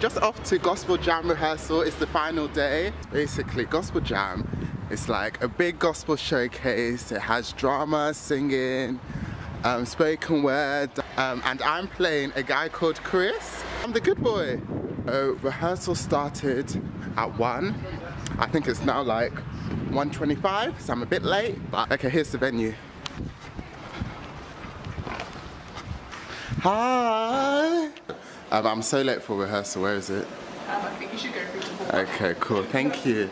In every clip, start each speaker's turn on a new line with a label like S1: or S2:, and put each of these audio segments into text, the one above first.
S1: Just off to Gospel Jam rehearsal. It's the final day. Basically, Gospel Jam is like a big gospel showcase. It has drama, singing, um, spoken word, um, and I'm playing a guy called Chris. I'm the good boy. Uh, rehearsal started at 1. I think it's now like 1.25, so I'm a bit late, but okay, here's the venue. Hi! Um, I'm so late for rehearsal, where is it?
S2: Um, I think you should go through to
S1: Okay, cool, thank you.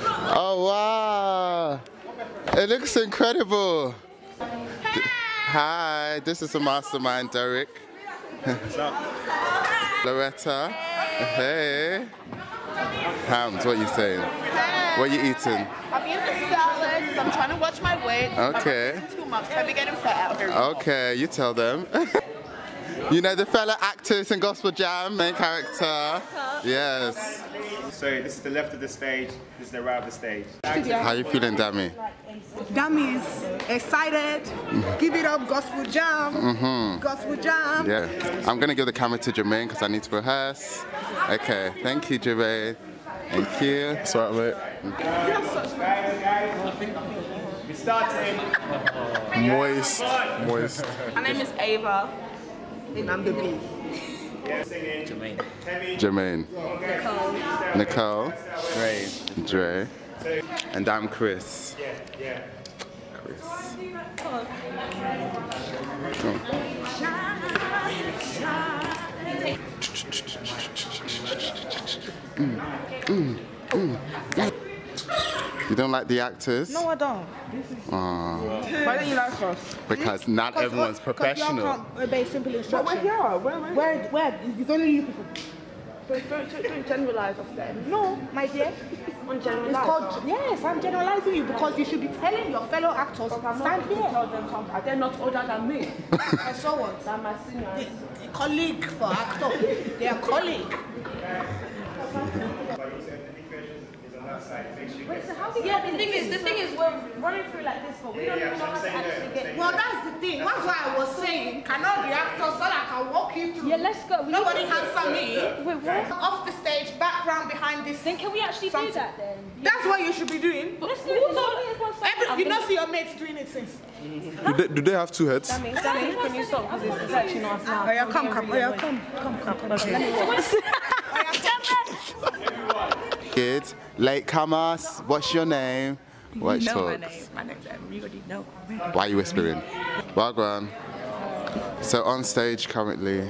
S1: Oh wow! It looks incredible! Hi, this is the mastermind, Derek. What's up? Loretta. Hey. Hams, what are you saying? What are you eating?
S2: I'm eating a salad because I'm trying to watch my weight.
S1: Okay.
S2: I'm too much. Be getting fat out here.
S1: Okay, you tell them. you know the fellow actors in Gospel Jam, main character? Yes.
S3: So this is the left of the stage, this is the right of the stage.
S1: How are you feeling, Dami?
S4: Dummies, excited, give it up, gospel jam, Mhm. gospel jam.
S1: Yeah. I'm gonna give the camera to Jermaine because I need to rehearse. Okay, thank you, Jermaine. Thank you.
S5: That's right, mate.
S3: We starting.
S5: Moist, moist.
S2: My name is Ava.
S4: And I'm the B.
S3: Yeah, singing.
S1: Jermaine. Nicole. Nicole. Dre. Dre. And I'm Chris.
S3: Yeah, yeah.
S1: Chris. You don't like the actors?
S4: No, I don't.
S1: Aw,
S4: Why don't you like us?
S1: because not everyone's professional.
S4: Obey simple instructions. Where, where, where? Where? It's only you people.
S6: Don't, don't, don't generalize us then.
S4: No, my dear.
S6: On
S4: It's
S6: generalize.
S4: called, yes, I'm generalizing you because you should be telling your fellow actors,
S6: I'm not
S4: stand here.
S6: tell them something. They're not older than me.
S4: And so what?
S6: They're my seniors.
S4: A colleague for actor. They are colleague.
S6: Yeah, the thing is, the thing is, we're running through like this, but we don't even know how to actually get.
S4: Well, that's the thing. That's why I was saying, cannot the actors so that I can walk you through.
S7: Yeah, let's go. We
S4: Nobody
S7: need to-
S4: answer me.
S7: Wait, what?
S4: Off the stage, background behind this.
S7: Then can we actually do that then?
S4: That's what you should be doing.
S7: Let's do it.
S4: Every, you don't see your mates doing it since.
S5: Do they, do they have two heads?
S6: Danny, Danny, can you stop? Because it's, it's actually not now.
S4: Oh yeah, come, come, oh yeah, come, come, come. Okay.
S1: Good. Latecomers, what's your name? What's
S2: know my
S1: your
S2: name. My name's. You already know.
S1: Why are you whispering? Well gone. So on stage currently.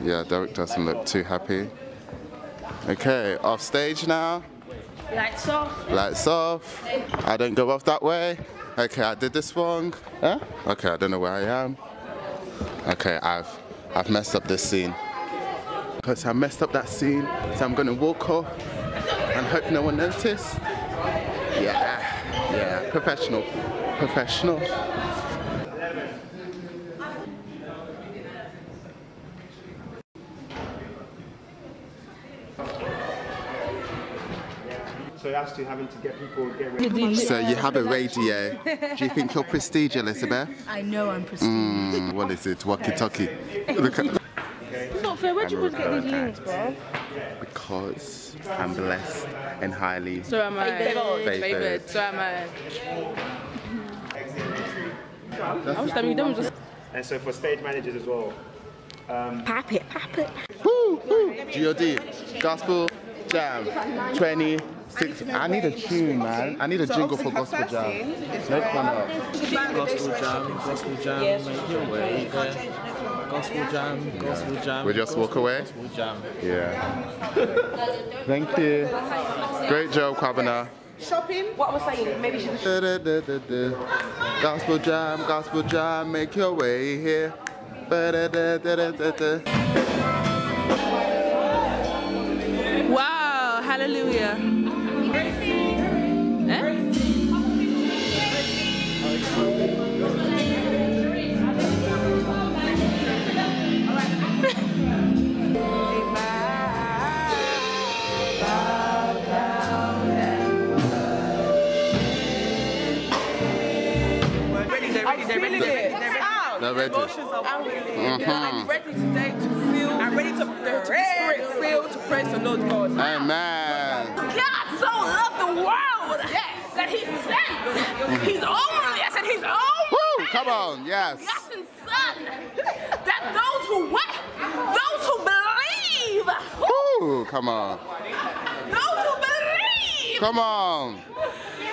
S1: Yeah, Derek doesn't look too happy. Okay, off stage now.
S7: Lights off.
S1: Lights off. I don't go off that way. Okay, I did this wrong. Huh? Okay, I don't know where I am. Okay, I've I've messed up this scene. Because I messed up that scene, so I'm gonna walk off and hope no one noticed. Yeah, yeah, professional, professional.
S3: So that's to having to get people get ready.
S1: So you have a radio. Do you think you're prestige, Elizabeth?
S7: I know I'm prestige.
S1: Mm, what is it? Walkie-talkie. Look at
S7: It's not fair. Where'd you
S1: I'm
S7: get these
S1: a
S7: links, bro?
S1: because I'm blessed and highly
S2: So am I.
S1: Favored.
S2: Favored. So am I. I was telling you, them just.
S3: And so for stage managers as well.
S7: Um, Pop it, pop it.
S1: Woo, woo. God, Gospel Jam 26. I need a tune, man. I need a jingle for Gospel Jam. No corner.
S8: Gospel jam, gospel jam, make your way there. Gospel jam, gospel jam.
S1: We just walk away?
S8: Gospel jam.
S1: Yeah. Thank you. Great job, Kwabena.
S4: Shopping.
S6: What I was saying, maybe she
S1: Da, da, da, da, da. Gospel Jam, Gospel Jam, make your way here.
S6: Ready, they're ready, they're ready. They're ready. I'm mm-hmm. ready. I'm ready today to feel
S2: ready to go to spirit filled to praise the Lord God.
S1: Amen.
S6: God so loved the world that he sent mm-hmm. his only, I said his only
S1: Woo! Come on, yes.
S6: begotten son. That those who what? Those who believe,
S1: Woo! Come on.
S6: those who believe
S1: Come on.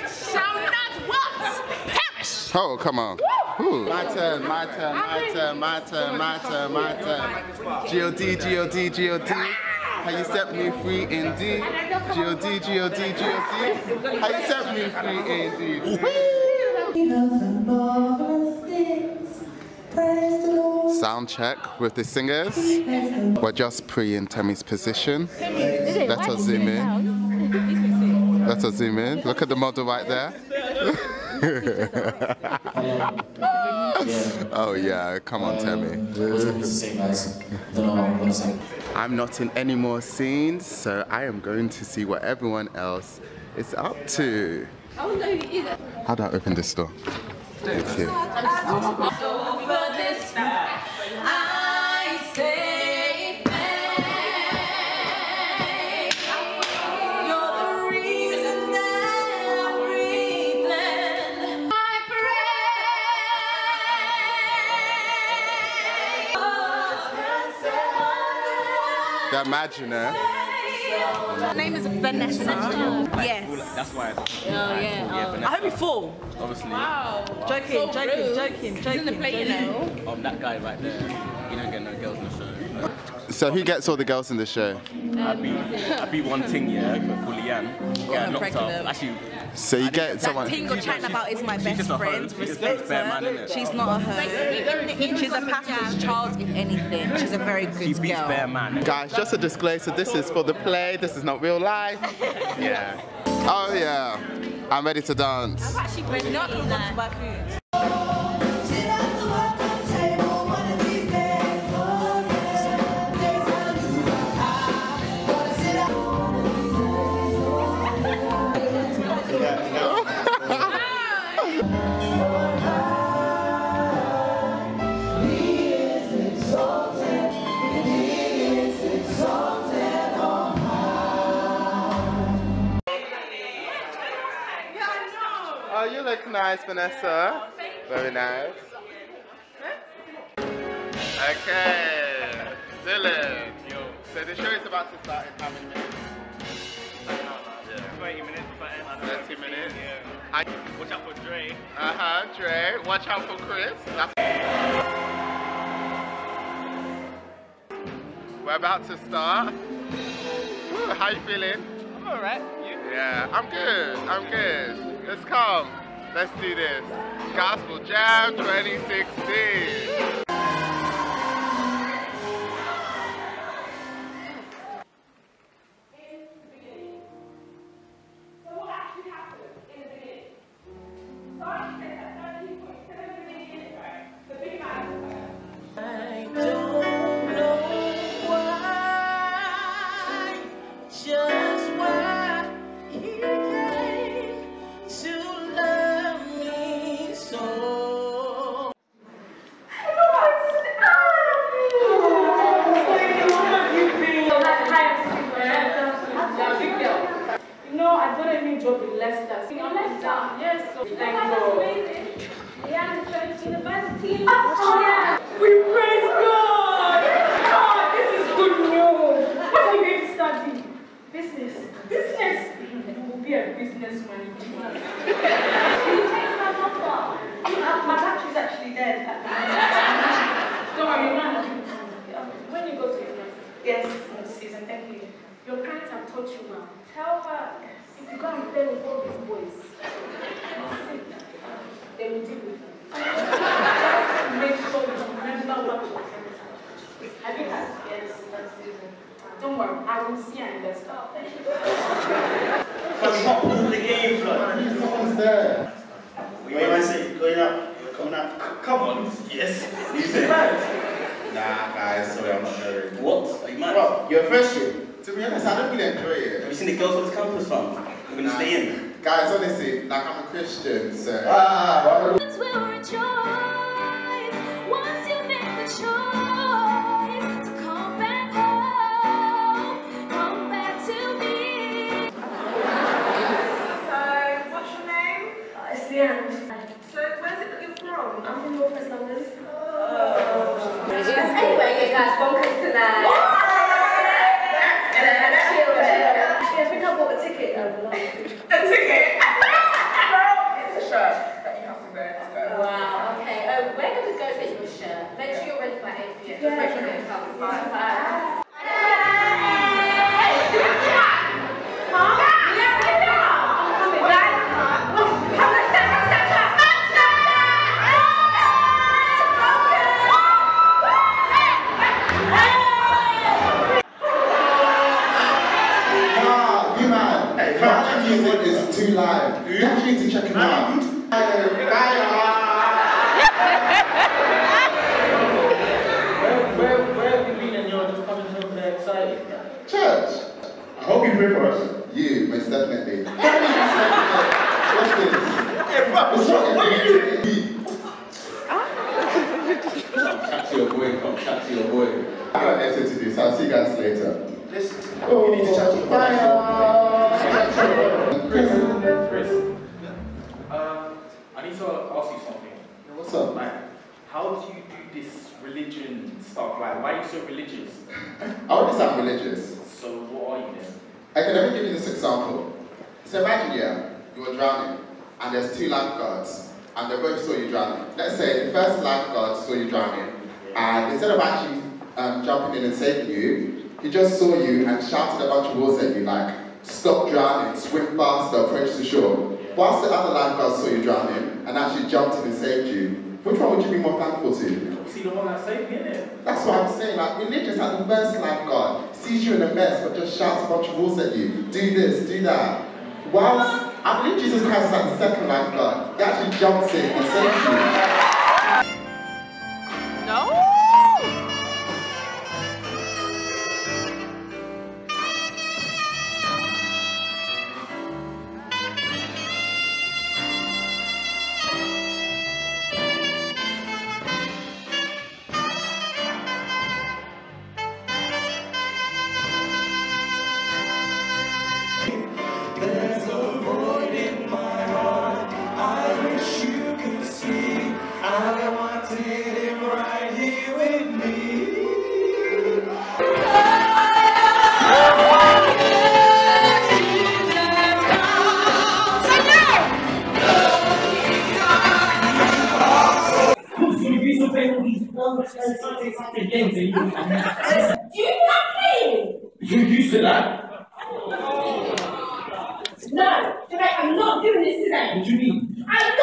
S6: shall not what? Perish.
S1: Oh, come on. Woo. My turn, my turn, my turn, my turn, my turn, my turn. G-O-D, G-O-D, G-O-D. How you set me free indeed. G-O-D, G-O-D, G-O-D. How you set me free indeed. Sound check with the singers. We're just pre in Temmie's position. Let us zoom in. Let us zoom in. Look at the model right there. oh yeah, come on, Tammy. I'm not in any more scenes, so I am going to see what everyone else is up to. How do I open this door? Thank you. Imaginer.
S7: My name is Vanessa. Yes.
S8: That's why.
S7: Oh, yeah.
S2: I hope you fall.
S8: Obviously,
S2: Joking, joking, joking, joking. in the play, you know.
S8: um, that guy right there, you don't get no girls in the show.
S1: So who gets all the girls in the show?
S8: I beat, I beat one thing, yeah, called Leanne. Get knocked
S2: pregnant.
S8: up. Actually,
S1: So you get
S7: That
S1: someone.
S7: thing you're chatting about is my best
S8: just a hoe.
S7: friend. Respect
S8: a fair man,
S7: her. She's not a her. She's a pastor's child, if anything. She's a very
S8: she
S7: good
S8: beats
S7: girl.
S8: bare man.
S1: Guys, just a disclaimer, this is for the play, this is not real life. Yeah. Oh yeah. I'm ready to dance.
S7: I'm actually, Brenda, not gonna want
S1: Vanessa. Very nice. Okay, Dylan. So the show is about to start in how many minutes?
S3: 20 minutes, but I
S1: 30 minutes.
S3: Yeah.
S1: I,
S3: Watch out for Dre.
S1: uh-huh, Dre. Watch out for Chris. That's We're about to start. Woo, how you feeling?
S3: I'm alright.
S1: Yeah, I'm good. I'm good. Let's come. Let's do this. Gospel Jam 2016.
S9: Actually dead. Don't worry, you're not going to When you go to university. Yes, in season. Thank you. Your parents have taught you well. Tell her if you go and play with all these boys, they will deal with you. Just make sure you remember what your parents have taught you. Have you had? Yes, that's season. Don't worry, I will see you in the stuff. Thank you.
S3: All the games, like.
S1: Someone's there.
S3: What am I saying? Going up. Coming up. Come on. Yes. You say.
S1: Nah, guys, sorry, I'm not there.
S8: What? Are you mad?
S1: Well, you're fresh To be honest, I don't really enjoy it.
S8: Have you seen the girls on this campus, fam? We're gonna stay in.
S1: Guys, honestly, like I'm a Christian, so.
S3: Ah,
S6: will rejoice
S7: guys bonkers tonight. Chill, chill. Actually, I think I bought a ticket. A ticket? It's a shirt that you have to wear. Wow, okay. Um, we're going to go get you a shirt. Make sure you're ready by 8 p.m. Just make sure.
S1: What's wrong
S8: you doing?
S10: Chat to your boy, come chat to your boy.
S1: I essay to do, so I'll see you guys later.
S8: Listen, you need to chat to your
S1: Bye.
S8: Chris, Chris. uh, I need to ask you something.
S1: What's up?
S8: Like, how do you do this religion stuff? Like, why are you so religious?
S1: I want to sound religious.
S8: So, what are you then?
S1: Okay, let me give you this example. So imagine, yeah, you were drowning, and there's two lifeguards, and they both saw you drowning. Let's say the first lifeguard saw you drowning, and instead of actually um, jumping in and saving you, he just saw you and shouted a bunch of words at you like, stop drowning, swim faster, approach the shore. Whilst the other lifeguards saw you drowning and actually jumped in and saved you, which one would you be more thankful to?
S8: See the one that saved me, innit?
S1: That's what I'm saying. Like religious, like the first lifeguard sees you in a mess, but just shouts a bunch of rules at you. Do this, do that. Whilst I believe Jesus Christ is like the second lifeguard. He actually jumps in and saves you.
S7: I'm not doing this today.
S8: What do you mean?
S7: I'm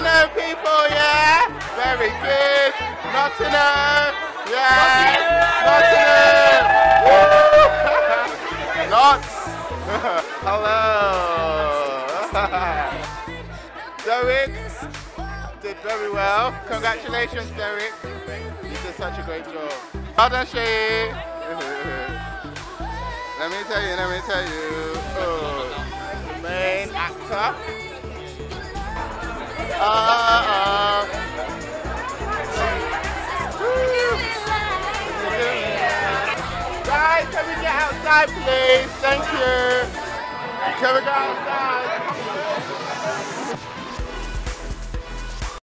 S1: Nottingham people, yeah? Very good. Nottingham, yeah. Nottingham. Lots. Hello. Derek did very well. Congratulations, Derek. You did such a great job. Well done, Shay. let me tell you, let me tell you. Oh, main actor. Guys, can we get outside, please? Thank you. Can we go outside?